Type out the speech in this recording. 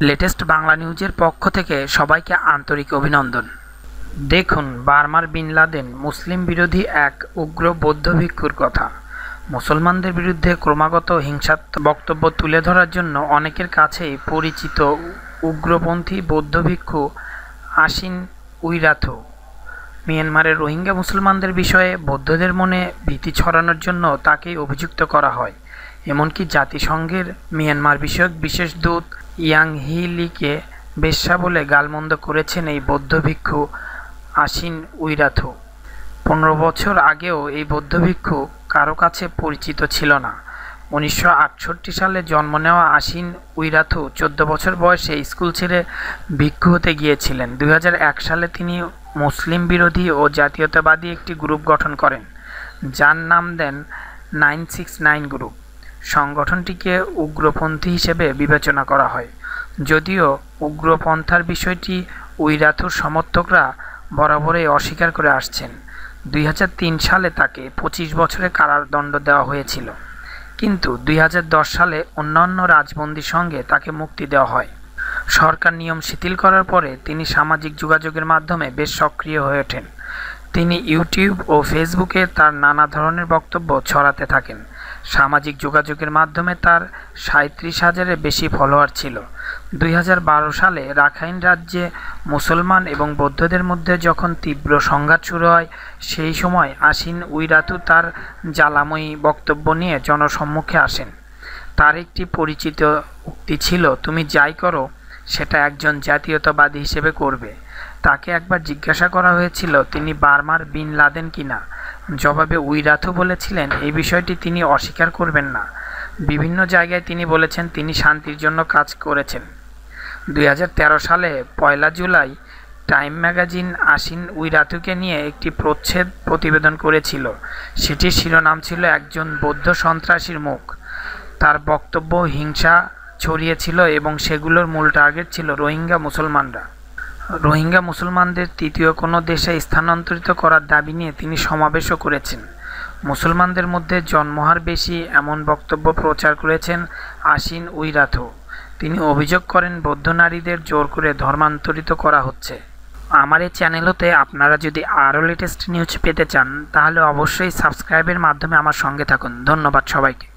Latest Bangla নিউজের পক্ষ থেকে সবাইকে আন্তরিক অভিনন্দন। দেখুন, বার্মার বিন লাদেন মুসলিম বিরোধী এক উগ্র বৌদ্ধ ভিক্ষুর কথা। মুসলমানদের বিরুদ্ধে ক্রমাগত হিংসাত্মক বক্তব্য তুলে ধরার জন্য অনেকের কাছেই পরিচিত উগ্রপন্থী বৌদ্ধ ভিক্ষু আসিন উইরাথো। মিয়ানমারের রোহিঙ্গা মুসলমানদের বিষয়ে বৌদ্ধদের মনে ভীতি ছড়ানোর জন্য তাকেই অভিযুক্ত করা হয়। এমনকি জাতিসংঘের মিয়ানমার বিষয়ক বিশেষ দূত ইয়াং হি লিকে বেশ্যা বলে গালমন্দ করেছেন এই বৌদ্ধ ভিক্ষু আসিন উইরাথো। পনেরো বছর আগেও এই বৌদ্ধ ভিক্ষু কারও কাছে পরিচিত ছিল না। উনিশশো আটষট্টি সালে জন্ম নেওয়া আসিন উইরাথু চোদ্দ বছর বয়সে স্কুল ছেড়ে ভিক্ষু হতে গিয়েছিলেন। দু হাজার এক সালে তিনি মুসলিম বিরোধী ও জাতীয়তাবাদী একটি গ্রুপ গঠন করেন। যার নাম দেন নাইন সিক্স নাইন গ্রুপ। সংগঠনটিকে উগ্রপন্থী হিসেবে বিবেচনা করা হয়। যদিও উগ্রপন্থার বিষয়টি উইরাথুর সমর্থকরা বরাবরই অস্বীকার করে আসছেন। দুই হাজার তিন সালে তাকে পঁচিশ বছরের কারাদণ্ড দেওয়া হয়েছিল। কিন্তু দুই হাজার দশ সালে অন্যান্য রাজবন্দির সঙ্গে তাকে মুক্তি দেওয়া হয়। সরকার নিয়ম শিথিল করার পরে তিনি সামাজিক যোগাযোগের মাধ্যমে বেশ সক্রিয় হয়ে ওঠেন। তিনি ইউটিউব ও ফেসবুকে তার নানা ধরনের বক্তব্য ছড়াতে থাকেন। সামাজিক যোগাযোগের মাধ্যমে তার সাঁত্রিশ হাজারের বেশি ফলোয়ার ছিল। দুই হাজার বারো সালে রাখাইন রাজ্যে মুসলমান এবং বৌদ্ধদের মধ্যে যখন তীব্র সংঘাত শুরু হয়, সেই সময় আসিন উইরাতু তার জ্বালাময়ী বক্তব্য নিয়ে জনসম্মুখে আসেন। তার একটি পরিচিত উক্তি ছিল, তুমি যাই করো, সেটা একজন জাতীয়তাবাদী হিসেবে করবে। তাকে একবার জিজ্ঞাসা করা হয়েছিল, তিনি বার্মার বিন লাদেন কিনা? জবাবে উইরাথু বলেছিলেন, এই বিষয়টি তিনি অস্বীকার করবেন না। বিভিন্ন জায়গায় তিনি বলেছেন, তিনি শান্তির জন্য কাজ করেছেন। দুই হাজার তেরো সালে পয়লা জুলাই টাইম ম্যাগাজিন আসিন উইরাথুকে নিয়ে একটি প্রচ্ছেদ প্রতিবেদন করেছিল। সেটির শিরোনাম ছিল, একজন বৌদ্ধ সন্ত্রাসীর মুখ। তার বক্তব্য হিংসা ছড়িয়েছিল এবং সেগুলোর মূল টার্গেট ছিল রোহিঙ্গা মুসলমানরা। রোহিঙ্গা মুসলমানদের তৃতীয় কোনো দেশে স্থানান্তরিত করার দাবি নিয়ে তিনি সমাবেশও করেছেন। মুসলমানদের মধ্যে জন্মহার বেশি এমন বক্তব্য প্রচার করেছেন আসিন উইরাথো। তিনি অভিযোগ করেন, বৌদ্ধ নারীদের জোর করে ধর্মান্তরিত করা হচ্ছে। আমার এই চ্যানেল হতে আপনারা যদি আরও লেটেস্ট নিউজ পেতে চান, তাহলে অবশ্যই সাবস্ক্রাইবের মাধ্যমে আমার সঙ্গে থাকুন। ধন্যবাদ সবাইকে।